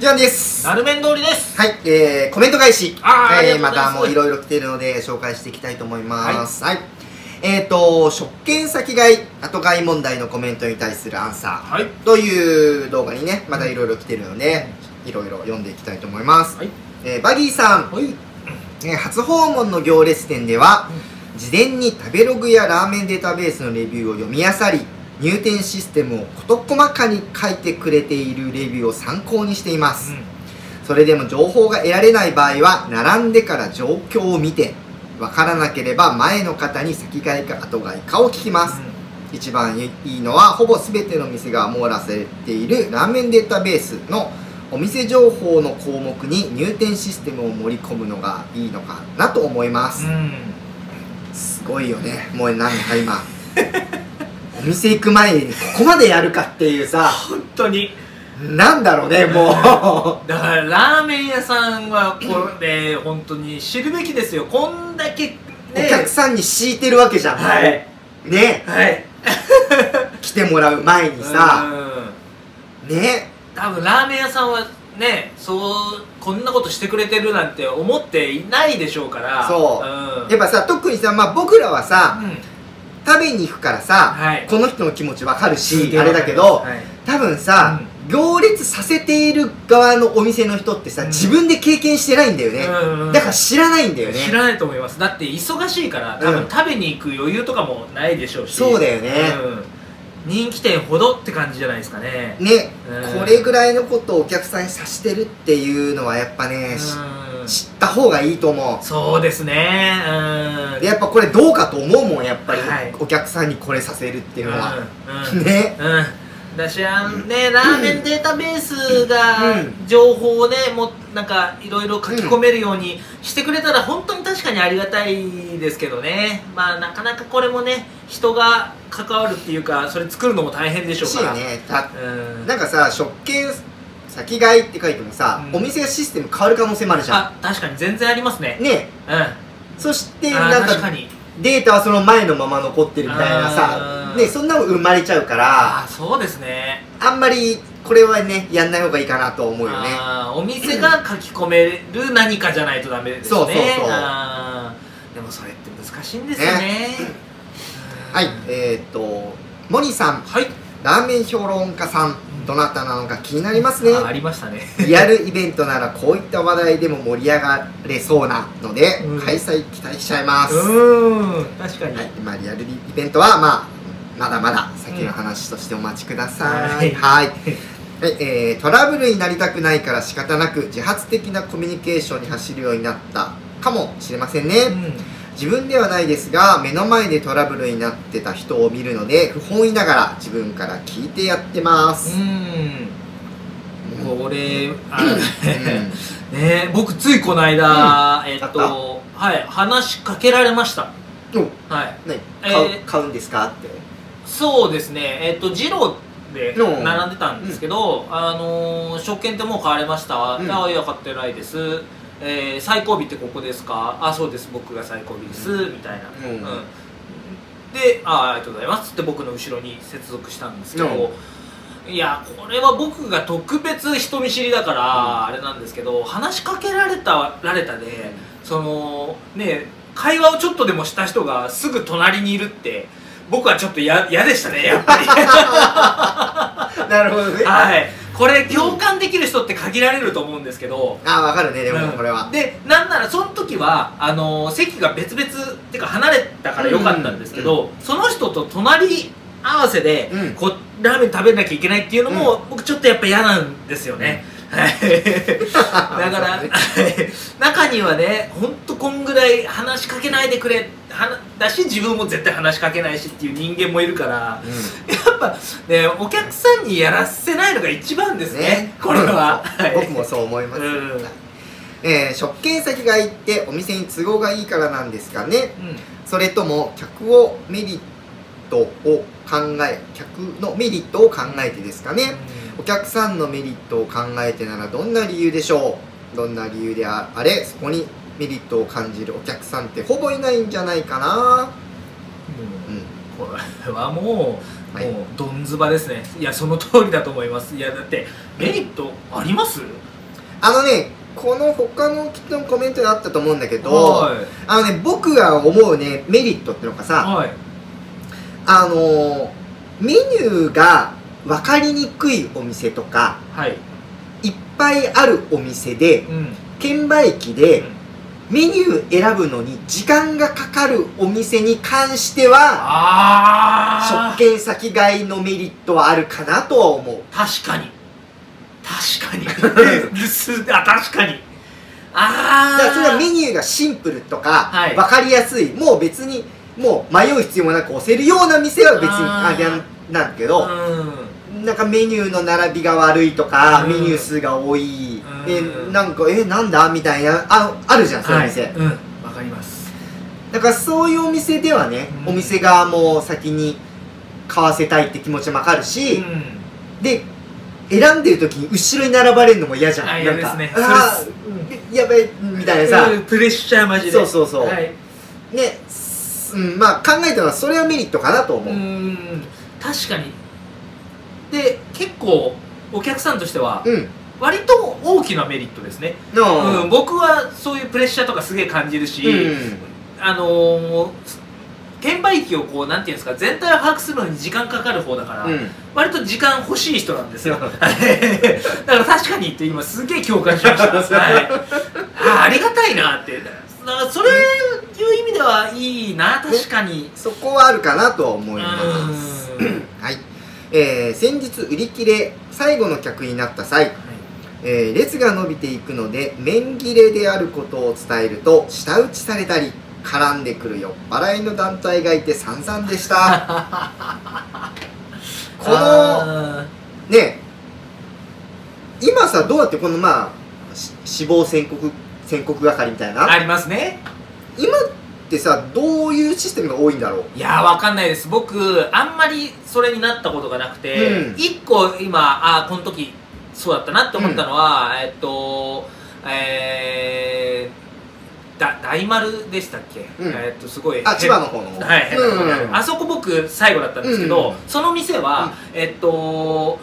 ジョンです。なるめん通りです。はい、えー、コメント返し。あーありえー、まがとうございます。たもういろいろ来てるので紹介していきたいと思います。はい、えーと食券先買い後買い問題のコメントに対するアンサー。はい。という動画にねまたいろいろ来てるのでいろいろ読んでいきたいと思います、はい。えーバギーさん、はい。えー初訪問の行列店では、事前に食べログやラーメンデータベースのレビューを読み漁り入店システムを事細かに書いてくれているレビューを参考にしています、それでも情報が得られない場合は並んでから状況を見てわからなければ前の方に先買いか後買いかを聞きます、一番いいのはほぼ全ての店が網羅されているラーメンデータベースのお店情報の項目に入店システムを盛り込むのがいいのかなと思います、うん。すごいよね。もうなんか今 お店行く前にここまでやるかっていうさ本当に。なんだろうねもだからラーメン屋さんはこれ本当に知るべきですよ。こんだけ、ね、うお客さんに敷いてるわけじゃんはい。ね。はい。来てもらう前にさうん。ね。多分ラーメン屋さんはねそうこんなことしてくれてるなんて思っていないでしょうから。そう。うん。やっぱさ特にさ、まあ、僕らはさうん食べに行くからさ、はい。この人の気持ちわかるしあれだけど、はい。多分さ、行列させている側のお店の人ってさ、うん。自分で経験してないんだよね、うんだから知らないんだよね。知らないと思います。だって忙しいから多うん。分食べに行く余裕とかもないでしょうし。そうだよね。うん。人気店ほどって感じじゃないですかね。ね、うん。これぐらいのことをお客さんにさしてるっていうのはやっぱね、しうん知った方がいいと思そうですね。うん。うでやっぱこれどうかと思うもんやっぱり、はい。お客さんにこれさせるっていうのは、うん。うん。ね。うん。だしあのねラーメンデータベースがうん。情報をねもうなんかいろいろ書き込めるようにしてくれたら本当に確かにありがたいですけどね。まあなかなかこれもね人が関わるっていうかそれ作るのも大変でしょうから。ね。たうん。なんかさ食券先買いって書いてもさ、うん。お店やシステム変わる可能性もあるじゃあ確かに全然ありますね。んね。うん。あそしてーなんかデータはその前のまま残ってるみたいなさねそんなの生まれちゃうからあそうですね。あんまりこれはねやんない方がいいかなと思うよね。お店が書き込める何かじゃないとダメですね。そうそうそう。でもそれって難しいんですよね。はいえー、っとモニさん。はいラーメン評論家さんどなたなのか気になりますね。あありましたね。リアルイベントならこういった話題でも盛り上がれそうなので、うん。開催期待しちゃいます、うーん確かに、はいまあ、リアルイベントは、まあ、まだまだ先の話としてお待ちください、うんはい、はい。えートラブルになりたくないから仕方なく自発的なコミュニケーションに走るようになったかもしれませんね、うん自分ではないですが目の前でトラブルになってた人を見るので不本意ながら自分から聞いてやってます、うん。これあのうん。ね僕ついこの間、えっあとはい話しかけられました。おはい。ねえー買う買うんですかって。そうですね。えっとジローでう。ん並んでたんですけど、あのー食券ってもう買われました、うん。いやいや買ってないですえー最後尾ってここですか？あそうです。僕が最後尾です、みたいな、うん。であありがとうございますって僕の後ろに接続したんですけど、いやこれは僕が特別人見知りだから、あれなんですけど話しかけられたられたでそのね会話をちょっとでもした人がすぐ隣にいるって僕はちょっと嫌嫌でしたねやっぱり。なるほどね。はいこれ共感できる人って限られると思うんですけど。あわかるねでもうんこれは、でなんならその時はあの席が別々っていうか離れたからよかったんですけど、その人と隣合わせで、うん。こうラーメン食べなきゃいけないっていうのも、僕ちょっとやっぱ嫌なんですよね、はい だから、中にはねほんとこんぐらい話しかけないでくれ。はなだし自分も絶対話しかけないしっていう人間もいるからやっぱねお客さんにやらせないのが一番ですねね。これは、僕もそう思います、うん。えー食券先が行ってお店に都合がいいからなんですかね。うん。それとも客をメリットを考え客のメリットを考えてですかねお客さんのメリットを考えてならどんな理由でしょう？どんな理由であれ？そこにメリットを感じるお客さんってほぼいないんじゃないかな？うんこれはもうはいもうどんずばです。ねいやその通りだと思います。いやだってメリットあります？あのねこの他の人のコメントにあったと思うんだけど、はい。あのね僕が思うねメリットっていうのがさはい。あのーメニューが分かりにくいお店とかはい。いっぱいあるお店でうん。券売機でメニュー選ぶのに時間がかかるお店に関してはああ食券先買いのメリットはあるかなとは思う。確かに。確かに。す。あ確かに。ああだからそれはメニューがシンプルとか、はい。分かりやすいもう別にもう迷う必要もなく押せるような店は別にあれなんだけど、うんなんかメニューの並びが悪いとか、うん。メニュー数が多い、うん。えなんかえなんだ？みたいなああるじゃんそういうはい。店、うん。わかります。だからそういうお店ではね、うん。お店側も先に買わせたいって気持ちもわかるし、うん。で選んでる時に後ろに並ばれるのも嫌じゃん。嫌ですね。あそれーやばいみたいなさ、うんプレッシャーマジで。そうそうそう。はい。ね、すうん、まあ考えたのはそれはメリットかなと思う。う、ん確かにで結構お客さんとしてはうん。割と大きなメリットですね、のうん、僕はそういうプレッシャーとかすげえ感じるし、うん。あのー券売機をこうなんていうんですか全体を把握するのに時間かかる方だから、うん。割と時間欲しい人なんですよ。だから確かにって今すげえ共感しました、はい、あありがたいなって。だからそれいう意味ではいいな確かに。そこはあるかなとは思います。うん。はい、えー先日売り切れ最後の客になった際、えー列が伸びていくので面切れであることを伝えると舌打ちされたり絡んでくる酔っ払いの団体がいて散々でした。このあね今さどうやってこのまあし死亡宣告宣告係みたいな？ーありますね。今ってさどういうシステムが多いんだろう？いやーわかんないです。僕あんまりそれになったことがなくて、うん。一個今あーこの時そうだったなって思ったのは、えっとえー、だ大丸でしたっけ、うん。えっとすごいあ千葉の方の。はい、変なとこにあるうん。あそこ僕最後だったんですけど、うん。その店は、えっと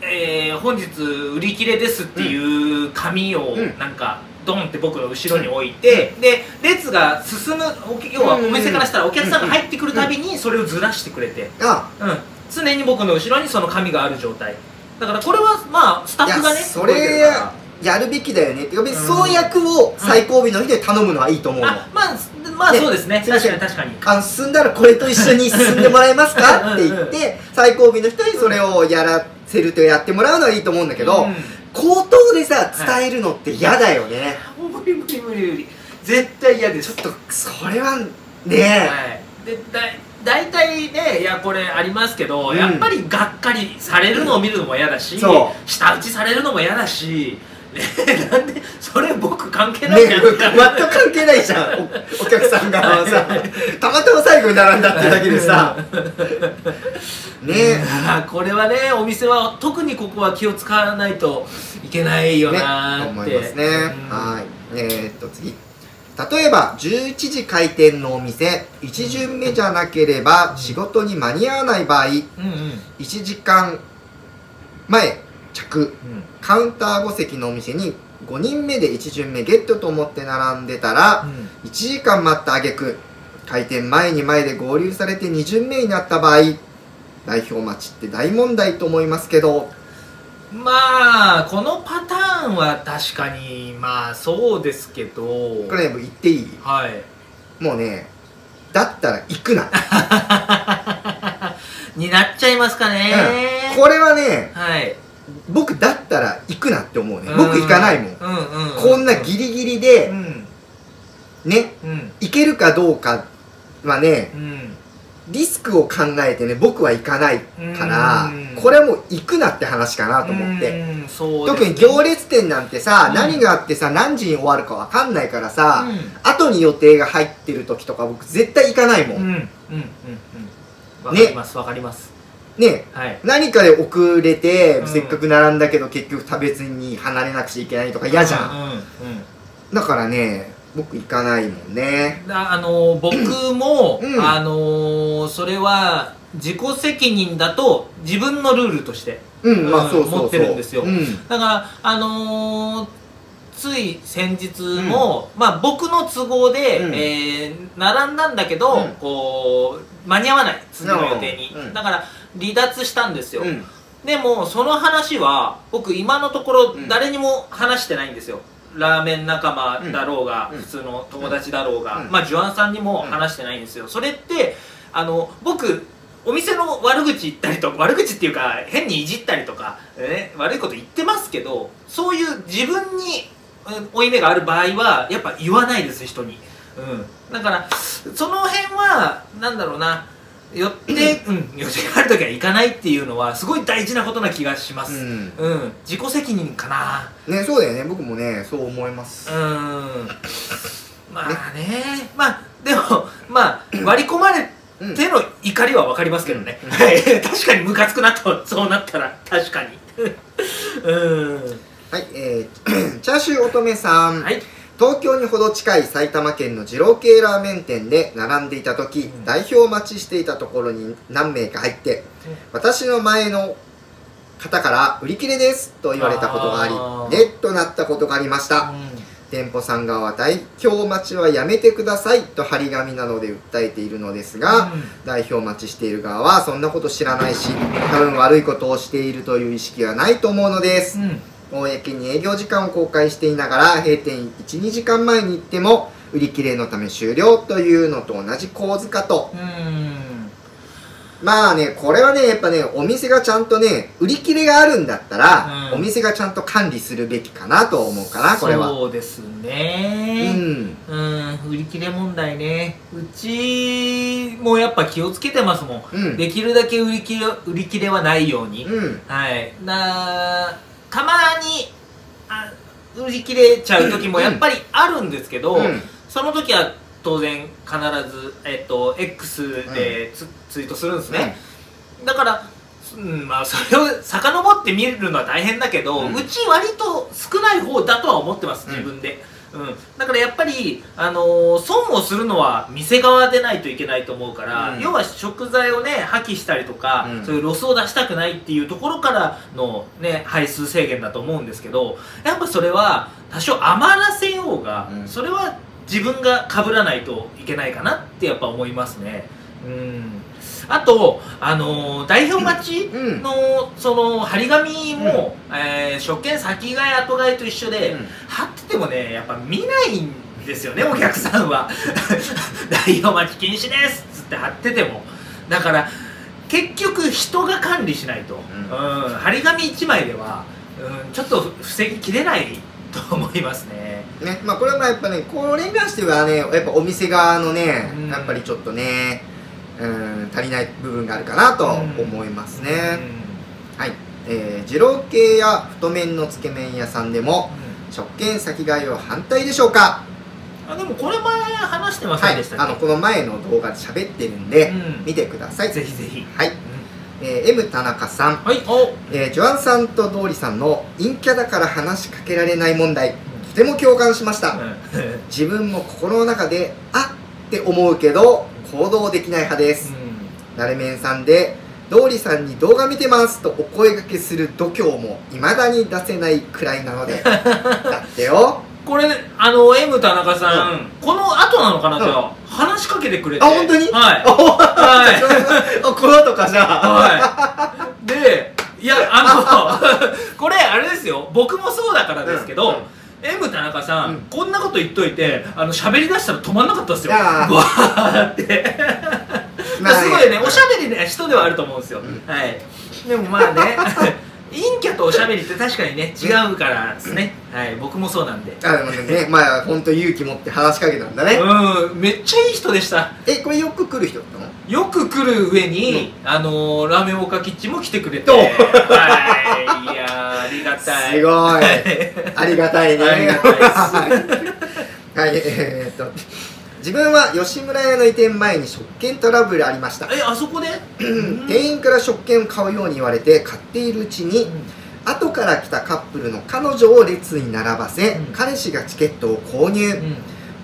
えー本日売り切れですっていう紙をうん。なんかドンって僕の後ろに置いて、で列が進むお要はお店からしたらお客さんが入ってくるたびにそれをずらしてくれて、あうん、常に僕の後ろにその紙がある状態。だからこれはまあスタッフがねそれやるべきだよね。って別にうん。その役を最後尾の人に頼むのはいいと思うの、あまあまあねそうですね。確かに確かに。あの進んだらこれと一緒に進んでもらえますか？って言って最後尾の人にそれをやらせるとやってもらうのはいいと思うんだけど、うん口頭でさ伝えるのって嫌だよね、無理無理無理無理。絶対嫌です。ちょっとそれはね。はい、でだ大体ねいやこれありますけど、うん。やっぱりがっかりされるのを見るのも嫌だし、そう。舌打ちされるのも嫌だし、ね、なんでそれ僕関係ねないじゃん、全く関係ないじゃん。おお客さん側はさ。たまたま最後に並んだってだけでさ。ね。これはねお店は特にここは気を使わないといけないよねなーって、思いますね、うん。はい。えー、っと次。例えば11時開店のお店。1巡目じゃなければ仕事に間に合わない場合。うんうん。1時間前着。うん。カウンター5席のお店に5人目で1巡目ゲットと思って並んでたら1時間待った挙句。開店前に前で合流されて2巡目になった場合代表待ちって大問題と思いますけど。まあこのパターンは確かにまあそうですけど。これね言っていい？はい。もうねだったら行くな、になっちゃいますかね、うん。これはねはい僕だったら行くなって思うね。僕行かないもん。うんうん。うんこんなギリギリでうんねうん。行けるかどうかはねうん。リスクを考えてね僕は行かないからうん。これはもう行くなって話かなと思って。うんそう特に行列店なんてさうん。何があってさ何時に終わるか分かんないからさうん。後に予定が入ってる時とか僕絶対行かないもうん。うん。うん。んうん。わかりますわかりますねはい。何かで遅れてうん。せっかく並んだけど結局食べずに離れなくちゃいけないとか嫌じゃん。うんうんうん。だからね僕行かないもんね。だあの僕も、うん。あのそれは自己責任だと自分のルールとして持ってるんですよ。うん。だからあのーつい先日も、まあ僕の都合で、うん。えー並んだんだけど、うん。こう間に合わない次の予定に、うん。だから離脱したんですよ、うん。でもその話は僕今のところうん。誰にも話してないんですよ。ラーメン仲間だろうが、うん。普通の友達だろうが、うん。まあジュアンさんにも話してないんですよ。それってあの僕お店の悪口言ったりとか悪口っていうか変にいじったりとか、ね、悪いこと言ってますけどそういう自分にうん負い目がある場合はやっぱ言わないです人に、うん、だからその辺はなんだろうな寄って、うん、予定がある時は行かないっていうのはすごい大事なことな気がします、うん。うん、自己責任かな。ねそうだよね。僕もねそう思います。うん。まあね。まあでもまあ割り込まれうん。ての怒りは分かりますけどね、うん。はい。確かにムカつくなとそうなったら確かに。うん。はいえー チャーシュー乙女さん。はい東京にほど近い埼玉県の二郎系ラーメン店で並んでいた時、ん。代表待ちしていたところに何名か入って、私の前の方から売り切れですと言われたことがありあー。ネッとなったことがありました、店舗さん側は代表待ちはやめてくださいと張り紙などで訴えているのですが、代表待ちしている側はそんなこと知らないし多分悪いことをしているという意識はないと思うのです、うん公に営業時間を公開していながら閉店12時間前に行っても売り切れのため終了というのと同じ構図かと。うん。まあねこれはねやっぱねお店がちゃんとね売り切れがあるんだったら、うん。お店がちゃんと管理するべきかなと思うかなこれは。そうですうねん。うん。売り切れ問題ね。うちもやっぱ気をつけてますもん、うん。できるだけ売り切れ売り切れはないように、うん。はい。なたまにあ売り切れちゃう時もやっぱりあるんですけど、うん。その時は当然必ず、えっと X でツ,、ツイートするんですね、だから、うんまあ、それを遡って見るのは大変だけど、ううんち割と少ない方だとは思ってますうん自分で、うんだからやっぱり、あのー損をするのは店側でないといけないと思うから、うん。要は食材をね破棄したりとか、うん。そういうロスを出したくないっていうところからの、ね、配数制限だと思うんですけどやっぱそれは多少余らせようが、うん。それは自分が被らないといけないかなってやっぱ思いますね。うん。あと、あのー代表待ちうん。のその張り紙も、えー食券先買い後買いと一緒で、うん。貼っててもねやっぱ見ないんですよねお客さんは。代表待ち禁止ですっつって貼ってても。だから結局人が管理しないと、ん。うん。張り紙1枚では、うん、ちょっと防ぎきれない と思いますね。ねまあこれはまあやっぱねこれに関してはねやっぱお店側のね、うん。やっぱりちょっとねうん足りない部分があるかなと思いますね、はい、えー、二郎系や太麺のつけ麺屋さんでもうん。食券先買いは反対でしょうか？あでもこれ前話してませはいんでしたっけ、あのこの前の動画で喋ってるんで、うん。見てください。ぜひぜひ、はい、えー M 田中さん、はいお。えージョアンさんとドーリさんの陰キャだから話しかけられない問題。とても共感しました、自分も心の中であって思うけど行動できない派です、なれめんさんでドーリさんに動画見てますとお声掛けする度胸も未だに出せないくらいなので。だってよ。これあの M 田中さん、うこの後なのかな、じゃあ話しかけてくれて。あ本当に？はい。おはい。おこの後かじゃあ。はい。でいやあの これあれですよ。僕もそうだからですけど、うんうん M 田中さん、うん。こんなこと言っといてあの喋り出したら止まんなかったですよわー。って。まあすごいねおしゃべりな人ではあると思うんですよ、うん。はい。でもまあね 陰キャとおしゃべりって確かにね違うからですね、はい僕もそうなんで。あでもねまあ本当勇気持って話しかけたんだね、うんめっちゃいい人でした。えこれよく来る人だったの？よく来る上に、あのーラーメンオカキッチンも来てくれて。おはい。いやーありがたい。すごい。ありがたいね。ありがたい はいえー、っと自分は吉村屋の移転前に食券トラブルありました。えあそこで？店員から食券を買うように言われて買っているうちに後から来たカップルの彼女を列に並ばせ、うん。彼氏がチケットを購入、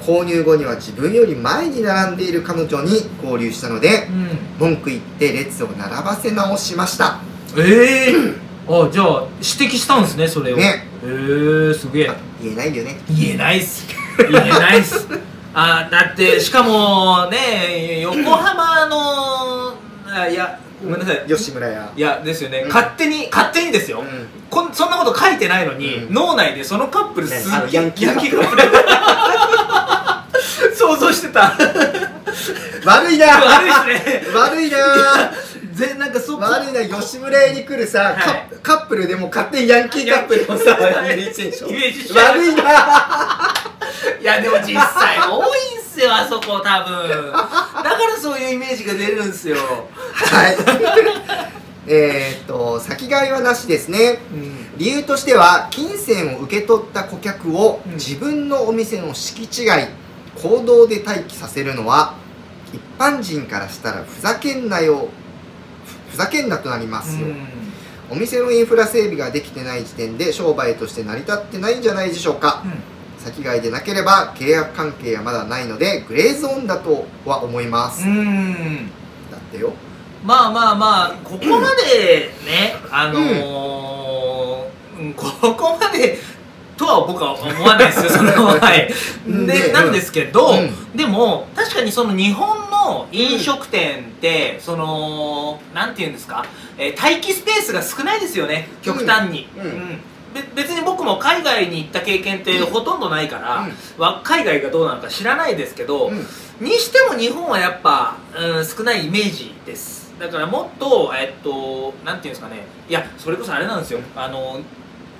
購入後には自分より前に並んでいる彼女に合流したのでうん。文句言って列を並ばせ直しました。ええあじゃあ指摘したんですねそれを。ね。えー、すげえ。言えないよね。言えないっす。言えないっす あだってしかもね横浜のあいやごめんなさい。吉村やいやですよね、うん勝手に勝手にですよ、うん。こんそんなこと書いてないのに、うん。脳内でそのカップルすねあのヤンキーヤンキーカップル。想像してた。悪いな。悪いっすね。悪いな。ぜなんかそこ。悪いな。吉村屋に来るさ、はい。カップカップルでも勝手にヤンキーカップルをさイメージでしょイメージしちゃう悪いないやでも実際多いんすよあそこ多分。だからそういうイメージが出るんすよ。はい。えーっと先替えはなしですね。うん。理由としては金銭を受け取った顧客をうん。自分のお店の敷地外行動で待機させるのは一般人からしたらふざけんなよ。ふふざけんなとなりますよ、お店のインフラ整備ができてない時点で商売として成り立ってないんじゃないでしょうか先替えでなければ契約関係はまだないのでグレーゾーンだとは思います、うん。うんだってよ。まあまあまあここまでねあのーうんここまでとは僕は思わないですよ そのはい。ねでなんですけど、うん。でも確かにその日本の飲食店って、そのなんていうんですか、えー待機スペースが少ないですよね極端に、うん。べ別に僕も海外に行った経験ってほとんどないから、わ海外がどうなのか知らないですけど、うん。にしても日本はやっぱ、うん、少ないイメージです。だからもっとえっとなんていうんですかね。いやそれこそあれなんですよ。あの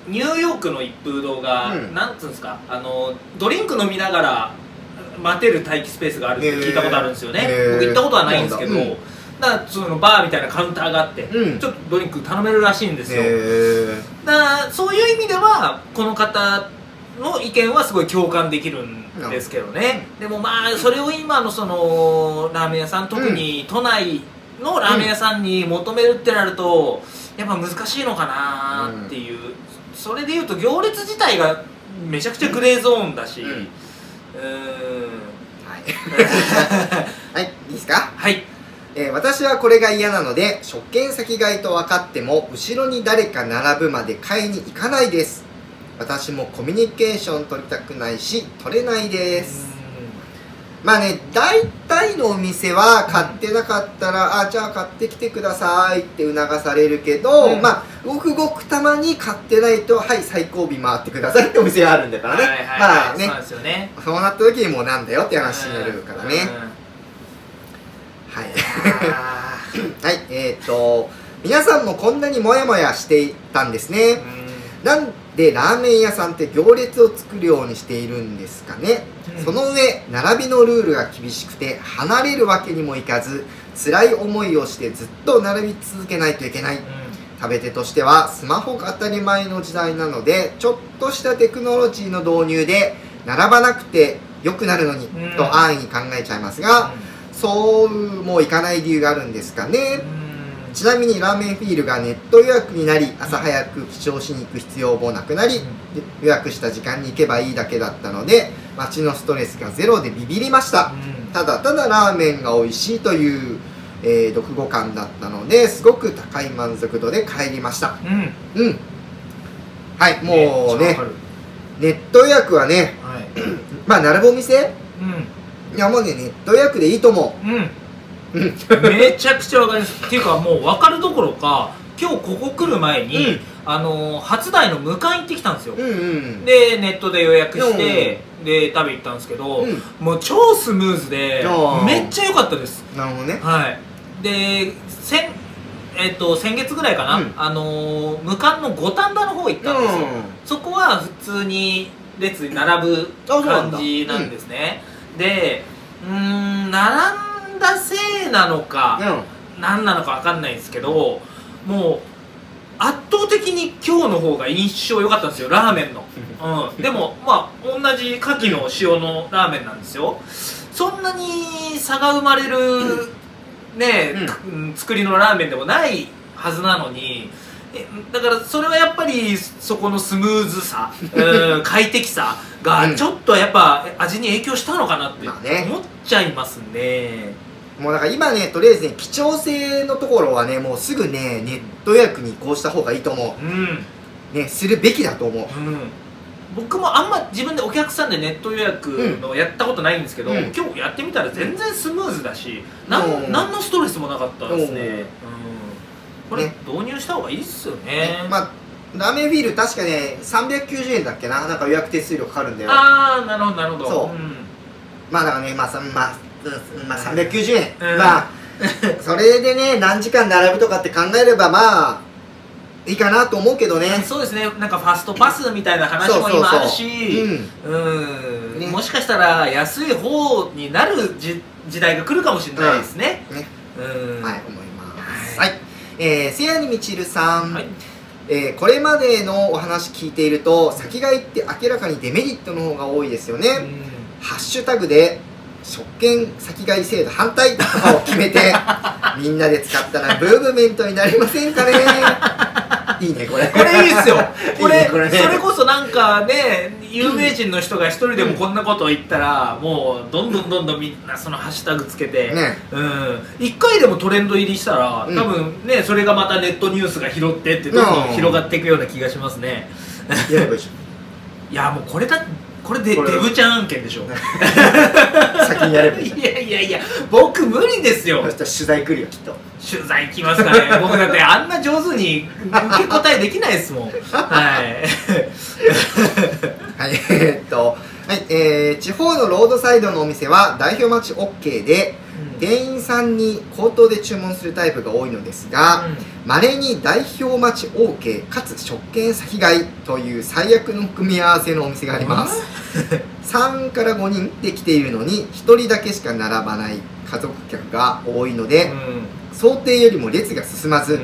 ニューヨークの一風堂が、うん。なんつうんですか。あのドリンク飲みながら待てる待機スペースがあるって聞いたことあるんですよね、僕行ったことはないんですけど、だそのバーみたいなカウンターがあって、うん。ちょっとドリンク頼めるらしいんですよ、へだそういう意味ではこの方の意見はすごい共感できるんですけどね、でもまあそれを今のそのラーメン屋さん特に都内のラーメン屋さんに求めるってなるとやっぱ難しいのかなっていう、それでいうと行列自体がめちゃくちゃグレーゾーンだし。ううん。ーんはい。はい。いいですか？はいえー私はこれが嫌なので食券先買いと分かっても後ろに誰か並ぶまで買いに行かないです。私もコミュニケーション取りたくないし取れないです。まあね大体のお店は買ってなかったら、あじゃあ買ってきてくださいって促されるけど、うん。まあごくごくたまに買ってないとはい最後尾回ってくださいってお店があるんだからね、はいはいはい。まあね。そうね。そうなった時にもうなんだよって話になるからね、はいあ はい、えー、と、皆さんもこんなにモヤモヤしていたんですーね。なんでラーメン屋さんって行列を作るようにしているんですかね。うんその上、並びのルールが厳しくて、離れるわけにもいかず、辛い思いをしてずっと並び続けないといけない。食べ手としては、スマホが当たり前の時代なので、ちょっとしたテクノロジーの導入で、並ばなくて良くなるのに、うんと安易に考えちゃいますが、そうもいかない理由があるんですかね。ちなみにラーメンフィールがネット予約になり朝早く記帳しに行く必要もなくなり、予約した時間に行けばいいだけだったので街のストレスがゼロでビビりました。ただただラーメンが美味しいという、えー、読後感だったのですごく高い満足度で帰りました。うん。うん。はいもうねネット予約はねはい。まあ並ぶお店？うんいやもうねネット予約でいいと思う。ん。ううん。めちゃくちゃわかります。っていうかもう分かるどころか今日ここ来る前に、うん。あのー初台の向かい行ってきたんですよ、うんうんでネットで予約して、で食べ行ったんですけど、うん。もう超スムーズでめっちゃ良かったです。なるほどね。はい。で先えっと先月ぐらいかな、うん。あのー無冠の五反田の方行ったんですよ、そこは普通に列に並ぶ感じなんですね、でうーん並んだせいなのか、うん。何なのか分かんないんですけどもう圧倒的に今日の方が印象良かったんですよラーメンの、うん、でもまあ同じ牡蠣の塩のラーメンなんですよ。そんなに差が生まれるね、うん。作りのラーメンでもないはずなのにえだからそれはやっぱりそこのスムーズさ、うん 快適さうん。がちょっとやっぱ味に影響したのかなって思っちゃいますね。もうだから今ねとりあえずね貴重性のところはねもうすぐねネット予約に移行した方がいいと思う。ん。うねするべきだと思う。うん。僕もあんま自分でお客さんでネット予約のやったことないんですけど、うん。今日やってみたら全然スムーズだし、なんうん何のストレスもなかったですね、うん。うん、これね導入した方がいいっすよね。ね。まあラーメンフィール確かね390円だっけな？なんか予約手数料かかるんだよ。ああなるほどなるほど。そう。ん。まあだからねまあさまあ、うんまあ、390円、うん。まあ それでね何時間並ぶとかって考えればまあいいかなと思うけどね。そうですね。なんかファストパスみたいな話も今あるし。うん。うん。ね。もしかしたら安い方になるじ時代が来るかもしれないですね。ね。うん。はい思い、えー、せやにみちるさん、はい。えーこれまでのお話聞いていると先買いって明らかにデメリットの方が多いですよね、ハッシュタグで食券先買い制度反対とかを決めて みんなで使ったらブームメントになりませんかね。いいねこれ。これいいっすよ。これね。それこそなんかね有名人の人が一人でもこんなことを言ったら、もうどんどんどんどんみんなそのハッシュタグつけて、ね。うん、1回でもトレンド入りしたら、うん。多分ねそれがまたネットニュースが拾ってってどんどんうん。広がっていくような気がしますね。やればいいじ いやもうこれだこれでデブちゃん案件でしょ。先にやればいいじいやいやいや僕無理ですよ。そしたら取材来るよきっと。取材来ますかね。僕だってあんな上手に受け答えできないですもん。はい。はい、えーっと、はい、えー、地方のロードサイドのお店は代表待ち OK で、店員さんに口頭で注文するタイプが多いのですが、まれに代表待ち OK かつ食券先買いという最悪の組み合わせのお店があります。3から5人で来ているのに1人だけしか並ばない家族客が多いので、想定よりも列が進まず、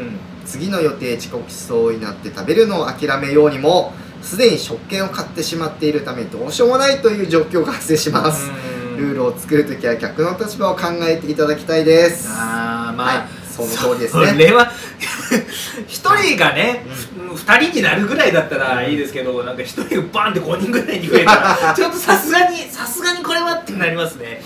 次の予定遅刻しそうになって食べるのを諦めようにもすでに食券を買ってしまっているためどうしようもないという状況が発生します、ルールを作るときは客の立場を考えていただきたいです。あーまあ、はいその通りですこねれは 一人がね、ふ二人になるぐらいだったらいいですけど、なんか一人がバンって5人ぐらいに増えたら ちょっとさすがにさすがにこれはってなりますね。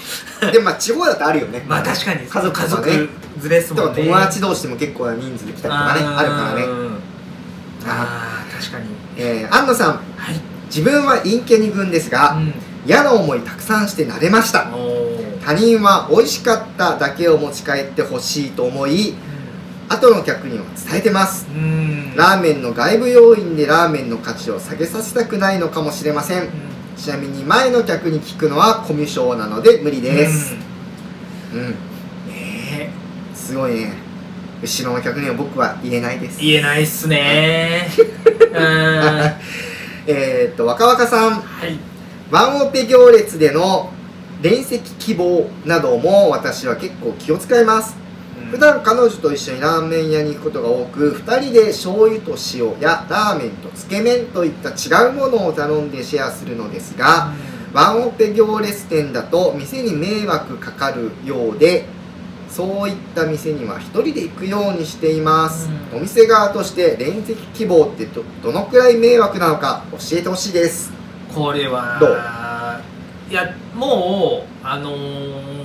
でもまあ地方だとあるよね。まあ確かに。家族家族とかね連れですもんね。友達同士でも結構な人数で来たりとかねあるからね。うんあー確かに。えー、安野さん。はい、自分は陰キャ二軍ですが、うん嫌な思いたくさんして慣れました。他人は美味しかっただけを持ち帰ってほしいと思い後の客には伝えてます。うん。ラーメンの外部要因でラーメンの価値を下げさせたくないのかもしれません。ちなみに前の客に聞くのはコミュ障なので無理です。うん、うん。ねすごいね。後ろの客には僕は言えないです。え言えないっすね。うん。はえーっと若々さん。いワンオペ行列での連席希望なども私は結構気を使います。普段彼女と一緒にラーメン屋に行くことが多く2人で醤油と塩やラーメンとつけ麺といった違うものを頼んでシェアするのですがワンオペ行列店だと店に迷惑かかるようでそういった店には1人で行くようにしています、うん。お店側として連席希望ってどどのくらい迷惑なのか教えてほしいですこれはどう？いやもうあのー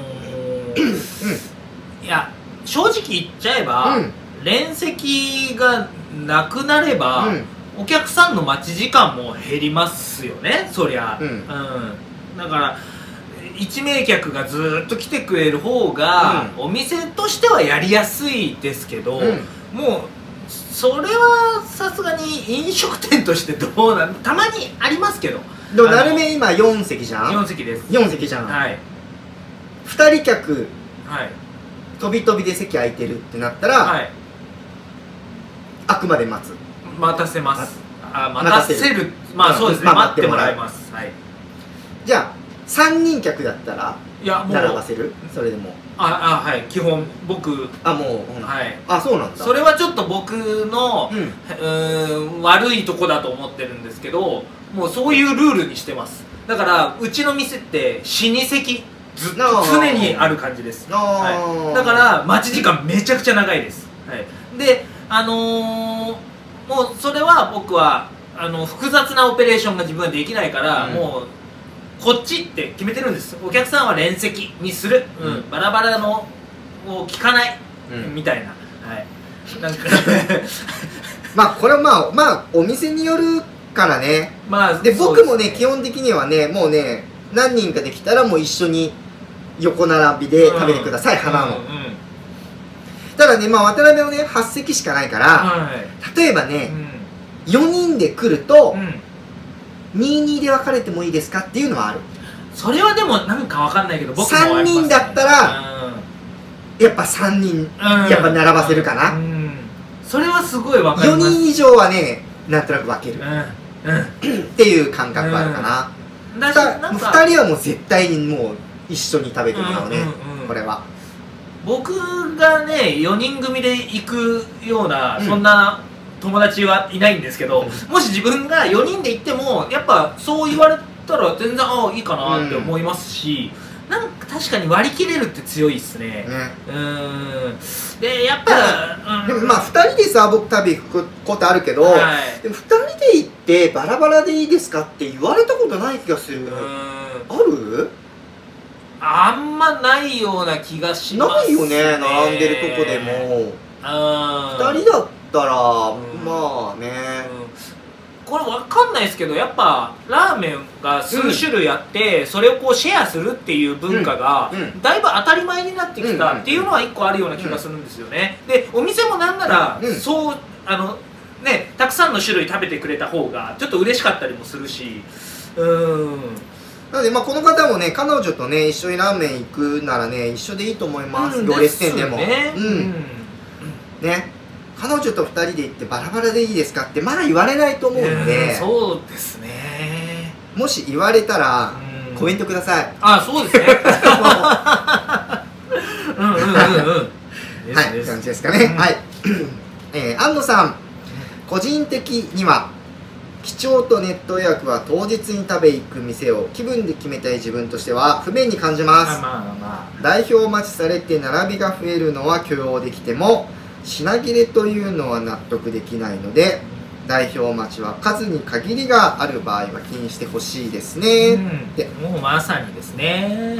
いや正直言っちゃえば、うん。連席がなくなれば、うん。お客さんの待ち時間も減りますよねそりゃ、うん。だから一名客がずーっと来てくれる方が、お店としてはやりやすいですけど、うん。もうそれはさすがに飲食店としてどうなんたまにありますけどでもなるめ今4席じゃん？4席です。4席じゃん、はい。2人客はい。飛び飛びで席空いてるってなったら、はい。あくまで待つ。待たせます。あ待待たせる。まあそうですね、まあ待ってもらいます。はい。じゃあ3人客だったらいや並ばせる？それでも。ああはい。基本僕。あもう、うんはい。あそうなんだ。それはちょっと僕のうん。うーん悪いとこだと思ってるんですけどもうそういうルールにしてます。だからうちの店って死に席ずっと常にある感じです、はい、だから待ち時間めちゃくちゃ長いです、はい、であのーもうそれは僕はあの複雑なオペレーションが自分はできないから、うん。もうこっちって決めてるんです。お客さんは連席にする、うん。うん。バラバラのを聞かない、うん。みたいな。はい。なんか。まあこれはまあまあお店によるからね。まあで僕もね基本的にはねもうね何人かできたらもう一緒に横並びで食べてください、花も、うんうん。ただねまあ渡辺はね8席しかないから、はい。例えばね、4人で来ると、うん。うん22で分かれてもいいですかっていうのはある。それはでもなんかわかんないけど僕もあります、ね、3人だったらやっぱ3人やっぱ並ばせるかな。うん。それはすごいわかり4ます。人以上はねなんとなく分ける。っていう感覚あるかな、だしだなんか2人はもう絶対にもう一緒に食べてもらうね、うんうんうん。これは。僕がね4人組で行くような、うん。そんな友達はいないんですけど、もし自分が4人で行ってもやっぱそう言われたら全然ああいいかなって思いますし、なんか確かに割り切れるって強いっすね。ね。うーん。でやっぱ、うん、でもまあ2人でさ僕食べ行くことあるけど、はい。でも2人で行ってバラバラでいいですかって言われたことない気がする、ある？あんまないような気がしますないよね並んでるとこでも。あ2人だったら、ん。まあね、これわかんないですけどやっぱラーメンが数種類あって、それをこうシェアするっていう文化が、うん。うん。だいぶ当たり前になってきたっていうのは一個あるような気がするんですよね、でお店もなんなら、うん。そうあのねたくさんの種類食べてくれた方がちょっと嬉しかったりもするし。うーん。なのでまあこの方もね彼女とね一緒にラーメン行くならね一緒でいいと思います、うん行列店でも。ね。うん。ね彼女と2人で行ってバラバラでいいですかってまだ言われないと思ううんんで、そうですね。もし言われたらうん。コメントください、あそうですね。うんうんうんうんはい、感じですかね、うん。はい、えー、安野さん。個人的には貴重とネット予約は当日に食べ行く店を気分で決めたい自分としては不便に感じます。まあまあま代表待ちされて並びが増えるのは許容できても品切れというのは納得できないので代表待ちは数に限りがある場合は気にしてほしいですあ、ね、うん。でもうまさにですね、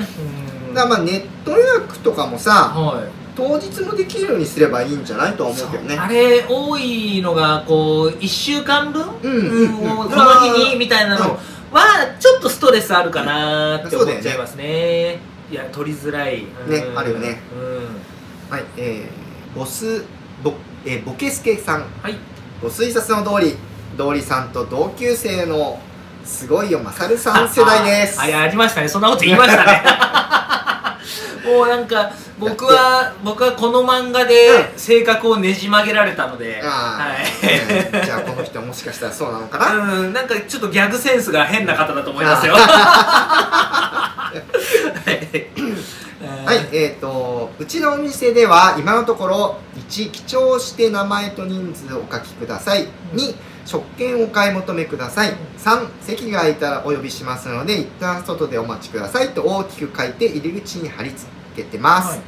うん、だまあネット予約とかもさはい。当日もできるようにすればいいんじゃないとは思うけどね。あれ多いのがこう1週間分、うん。うん。うん。もうこの日にみたいなの。はちょっとストレスあるかなって思っちゃいますね。いや取りづらい、うん。ねあるよね。うん。はいえー、ボスボ,、えー、ボケスケさんはいご推察の通り通りさんと同級生のすごいよまさるさん世代ですああやりましたねそんなこと言いましたねもうなんか僕は僕はこの漫画で性格をねじ曲げられたので、あはいうんじゃあこの人もしかしたらそうなのかなうん、なんかちょっとギャグセンスが変な方だと思いますよ。はい、えー、とうちのお店では今のところ1記帳して名前と人数をお書きください。2食券をお買い求めください。3席が空いたらお呼びしますので一旦外でお待ちくださいと大きく書いて入り口に貼り付けてます、はい。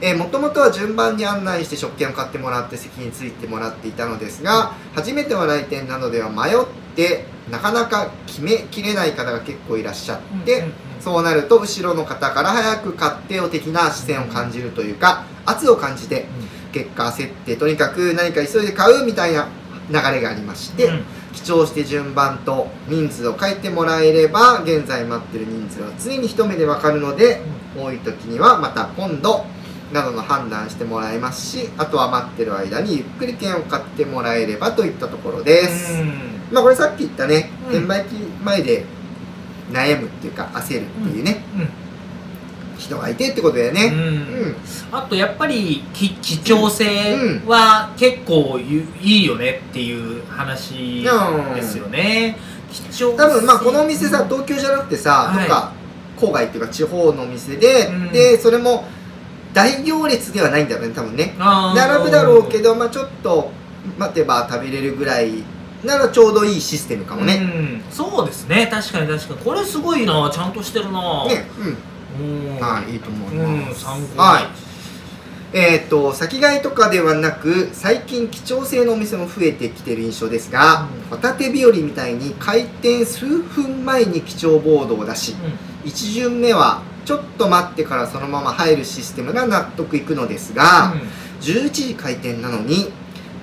えー、もともとは順番に案内して食券を買ってもらって席に着いてもらっていたのですが初めての来店などでは迷ってなかなか決めきれない方が結構いらっしゃって、うんうんうんそうなると後ろの方から早く買ってよ的な視線を感じるというか圧を感じて結果焦ってとにかく何か急いで買うみたいな流れがありまして、うん。記帳して順番と人数を書いてもらえれば現在待ってる人数は常に一目でわかるので多い時にはまた今度などの判断してもらえますしあとは待ってる間にゆっくり券を買ってもらえればといったところです、うん。まあこれさっき言ったねうん。券売機前で悩むっていうか焦るっていうね、人がいてってことだようん。ねうん。あとやっぱりき貴重性は結構ゆいいよねっていう話ですよね。貴重性。多分まあこのお店さ東京じゃなくてさ、はい。とか郊外っていうか地方のお店で、うん。でそれも大行列ではないんだろうね多分ね。並ぶだろうけど、まあ、ちょっと待てば食べれるぐらいならちょうどいいシステムかもね、うん、そうですね。確かに確かに。これすごいな。ちゃんとしてるな。ね。うん。うん。はいいいと思いうんます、参考に。はい。えー、と先買いとかではなく最近貴重性のお店も増えてきてる印象ですが、うん。ホタテ日和みたいに開店数分前に貴重ボードを出し1巡目はちょっと待ってからそのまま入るシステムが納得いくのですが、11時開店なのに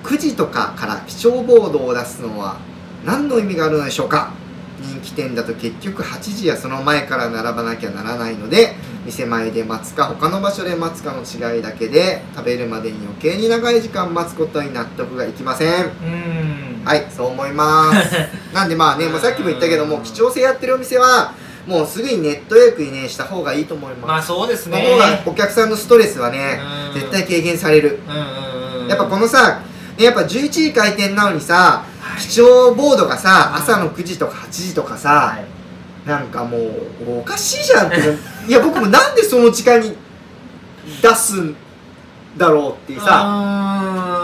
9時とかから貴重ボードを出すのは何の意味があるのでしょうか？人気店だと結局8時やその前から並ばなきゃならないので店前で待つか他の場所で待つかの違いだけで食べるまでに余計に長い時間待つことに納得がいきません。うん。はいそう思います。なんでまあね、まあ、さっきも言ったけども貴重性やってるお店はもうすぐにネット予約にねした方がいいと思います、まあそうですそのね方がお客さんのストレスはねうん。絶対軽減される。やっぱこのさねやっぱ11時開店なのにさはい。貴重ボードがさうん朝の9時とか8時とかさ、はい。なんかもうおかしいじゃんって。いや僕もなんでその時間に出すんだろうっていうさ。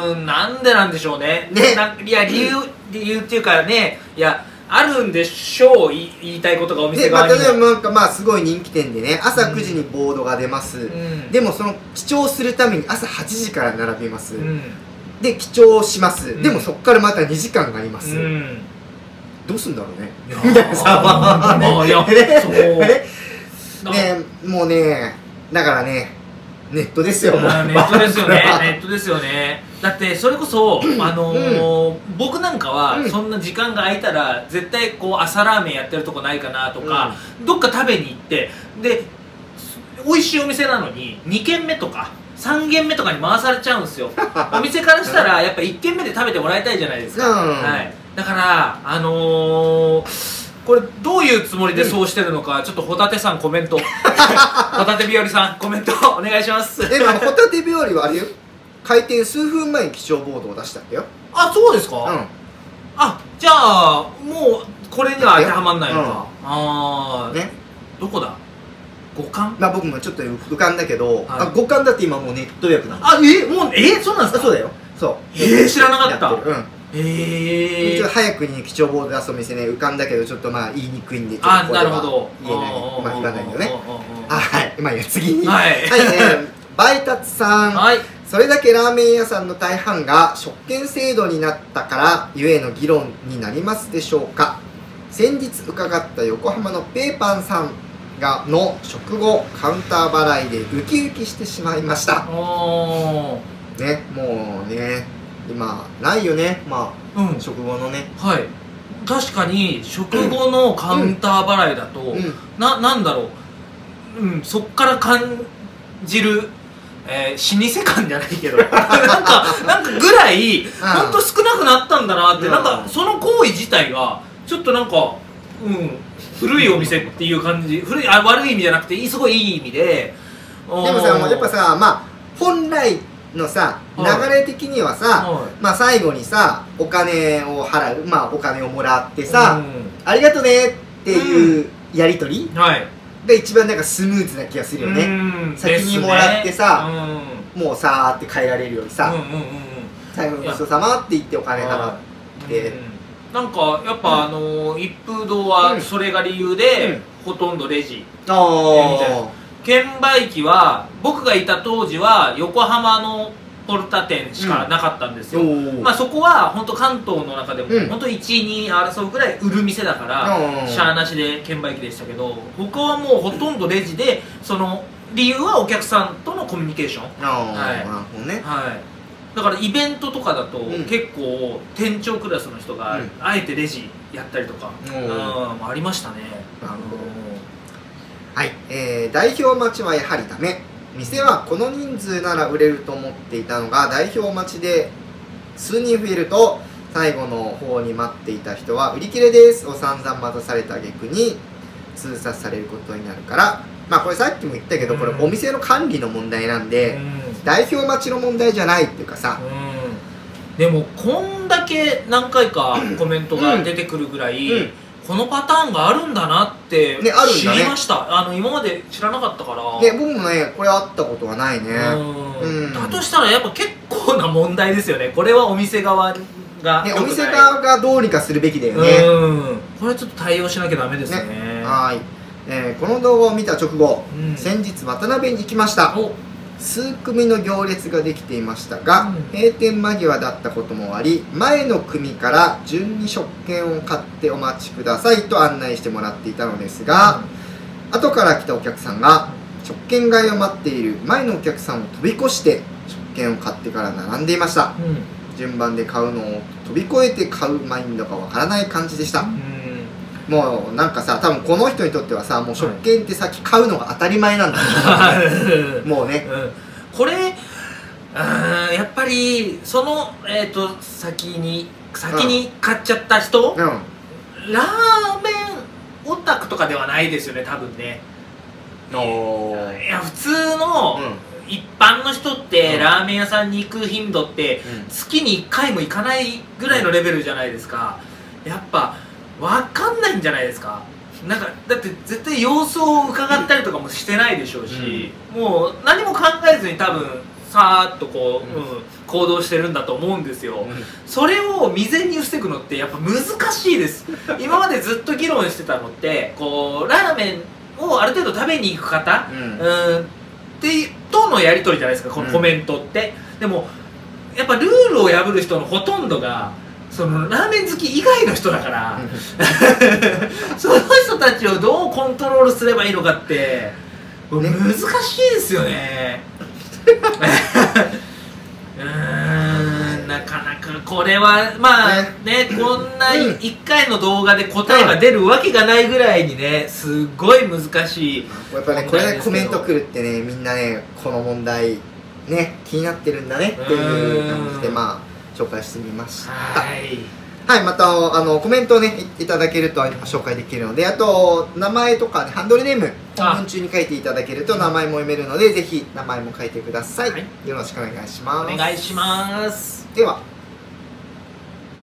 うーんなんでなんでしょうね。ね。いや理由理由っていうかねいやあるんでしょう言いたいことがお店で、まあ、例えばなんかまあすごい人気店でね朝9時にボードが出ます、うん。でもその記帳するために朝8時から並びます、うんで記帳します、うん。でもそこからまた2時間があります、うん。どうすんだろうね。みたいなさね もうねだからねネットですよネットですよね。ネットですよね。だってそれこそ、あのー僕なんかはうん。そんな時間が空いたら絶対こう朝ラーメンやってるとこないかなとか、どっか食べに行ってで美味しいお店なのに2軒目とか3軒目とかに回されちゃうんですよ。お店からしたらやっぱ1軒目で食べてもらいたいじゃないですか、うん。はい、だからあのーこれどういうつもりでそうしてるのか、ちょっとホタテさんコメント。ホタテ日和さんコメントお願いします。でもホタテ日和はあれよ。開店数分前に記帳ボードを出したんだよ。あそうですか、うん。あじゃあもうこれには当てはまんないのか、うん。ああ、ね。どこだ？五感？まあ僕もちょっと浮かんだけど、はい。あ五感だって今もうネット予約なのあえもうえそうなんですか？あそうだよ。そう。えー知らなかった。うん。ええちょっと早くに記帳ボード出すお店ね浮かんだけどちょっとまあ言いにくいんでちょっとあここではなるほど。言えないまあ言わないけどねはい。まあ次。にはい。はい、えー、バイタツさん。はい。それだけラーメン屋さんの大半が食券制度になったからゆえの議論になりますでしょうか？先日伺った横浜のペーパンさんがの食後カウンター払いでウキウキしてしまいました。ねもうね今ないよね。まうん。あ食後のね。はい。確かに食後のカウンター払いだと、うん。ななんだろう、うん、そっから感じる、えー、老舗感じゃないけど。なんかなんかぐらいほんと少なくなったんだなって、うん。なんかその行為自体がちょっとなんかうん古いお店っていう感じ。古いあ悪い意味じゃなくていいすごいいい意味で。でもさもうやっぱさまあ本来のさ流はい。れ的にはさ、はまあ最後にさお金を払うまあお金をもらっていさ、ありがとねっていうやり取りうんはい。が一番なんかスムーズな気がするよね、うん。先にもらってさね。もうさーって帰られるよりさ、うんうんうんうん。うん最後にごちそうさまって言ってお金払っでうんなんかやっぱ、あのー一風堂はうん。それが理由で、ほとんどレジ。あみたいな券売機は僕がいた当時は横浜のポルタ店しかなかったんですよ、まあそこは本当関東の中でもうん。本当1位に争うぐらい売る店だから、うん。シャアなしで券売機でしたけど他はもうほとんどレジでその理由はお客さんとのコミュニケーション。ああ、はい。なるほどね。はいだからイベントとかだと、うん。結構店長クラスの人が、うん。あえてレジやったりとか、おうんーありましたね。なるほど。はい、えー、代表待ちはやはりダメ。店はこの人数なら売れると思っていたのが代表待ちで数人増えると最後の方に待っていた人は売り切れです。を散々待たされた挙句に通殺されることになるから。まあこれさっきも言ったけどこれうん。お店の管理の問題なんうでん代表待ちの問題じゃないっていうかさ。うん。でもこんだけ何回かコメントが出てくるぐらい、うん。このパターンがあるんだなって知りました、あの今まで知らなかったから。で僕もねこれあったことはないね。うん。うん。だとしたらやっぱ結構な問題ですよね。これはお店側がねお店側がどうにかするべきだよね。うん。これちょっと対応しなきゃダメですね。はい、えーこの動画を見た直後、うん。先日渡辺に行きました。お数組の行列ができていましたが、うん。閉店間際だったこともあり前の組から順に食券を買ってお待ちくださいと案内してもらっていたのですが、後から来たお客さんが食券買いを待っている。前のお客さんを飛び越して食券を買ってから並んでいました。うん。順番で買うのを飛び越えて買うマインドがわからない感じでしたもうなんかさ多分この人にとってはさもう食券って先買うのが当たり前なんだ。よ、もうね。うん。これあーやっぱりその、えー、と先に先に買っちゃった人、うん。ラーメンオタクとかではないですよね多分ね。おいや普通のう一般の人って、うん。ラーメン屋さんに行く頻度ってん。月に1回も行かないぐらいのレベルじゃないですか。やっぱ分かんないんじゃないですか。なんかだって絶対様子を伺ったりとかもしてないでしょうし、もう何も考えずに多分さーっとこう、うん。うん行動してるんだと思うんですよ、うん。それを未然に防ぐのってやっぱ難しいです。今までずっと議論してたのってこうラーメンをある程度食べに行く方、うん。うんってとのやり取りじゃないですかこのコメントって、でもやっぱルールを破る人のほとんどがそのラーメン好き以外の人だから、その人たちをどうコントロールすればいいのかって、ね。難しいですよね。うーんなかなかこれはまあね。こんなうん。1回の動画で答えが出るわけがないぐらいにねすっごい難しい。やっぱねこれだけコメント来るってねみんなねこの問題ね気になってるんだねっていう感じでうん。まあ紹介してみました。はい。はいまたあのコメントをねいいただけると紹介できるのであと名前とか、ね、ハンドルネーム文中に書いていただけると名前も読めるのでぜひ名前も書いてください、はい。よろしくお願いします。お願いします。では